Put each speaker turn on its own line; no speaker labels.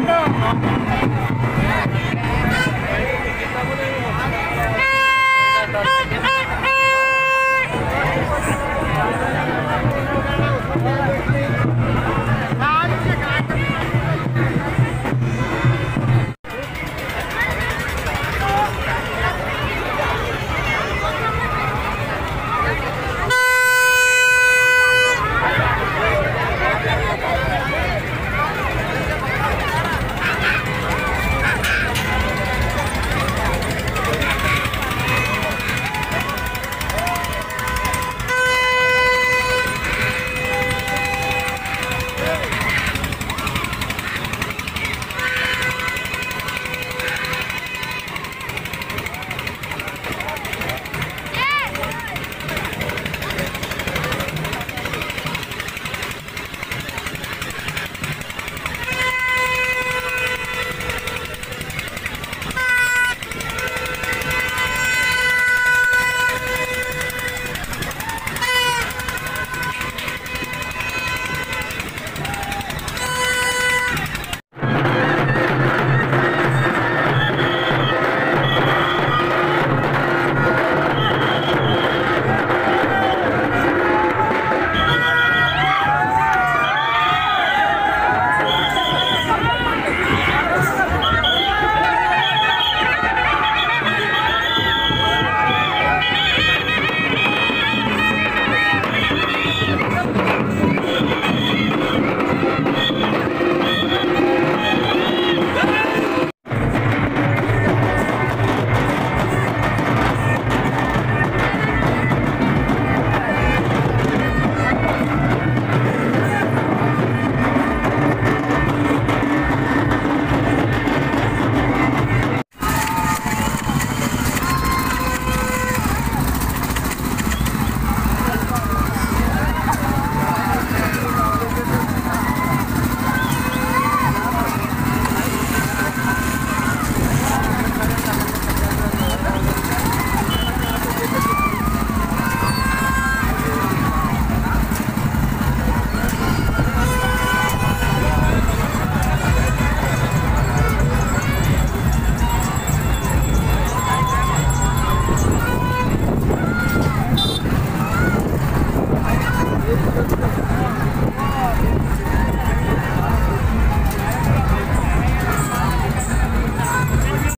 No.